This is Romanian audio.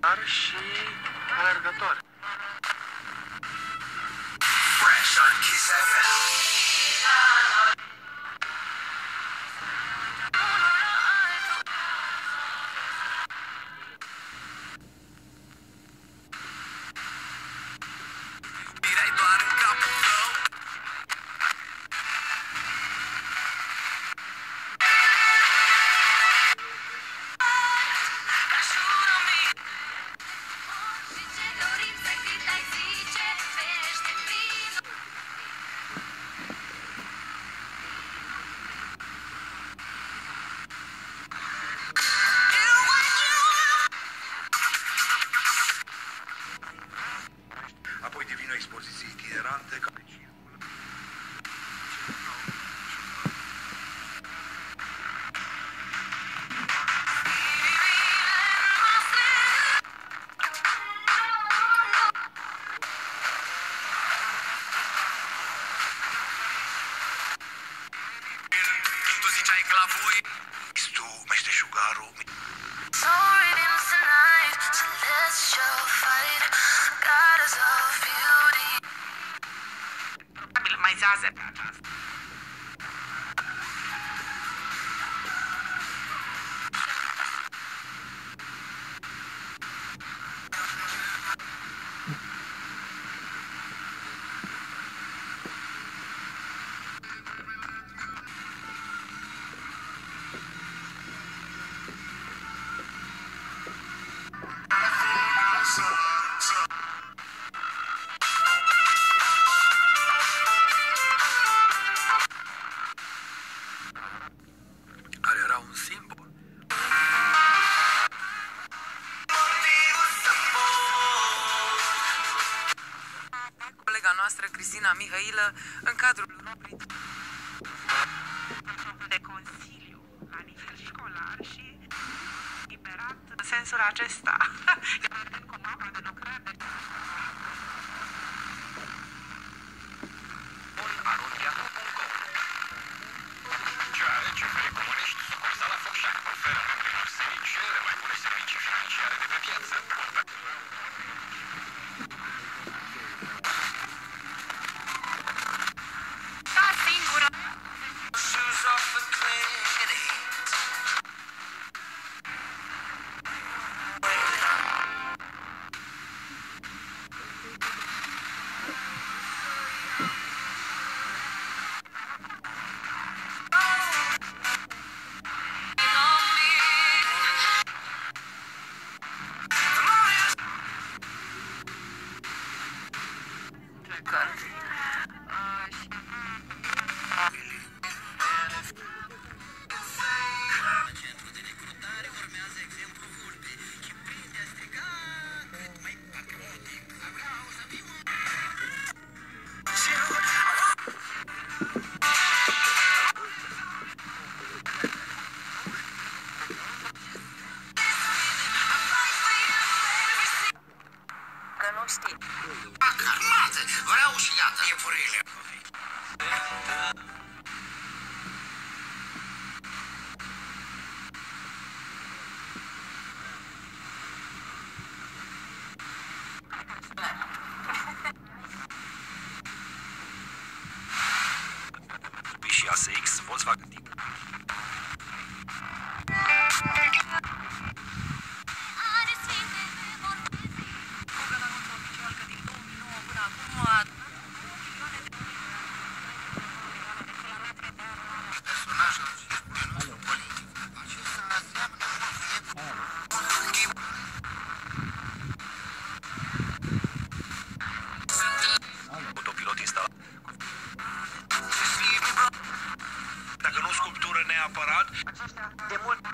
dar și alergător Fresh on Kiss FM. battle me. So it tonight, celestial fight, goddess of beauty. noastră Cristina Mihailă în cadrul rubricii de consiliu la nivel școlar și liberat în sensul acesta. de cărți. de muerte.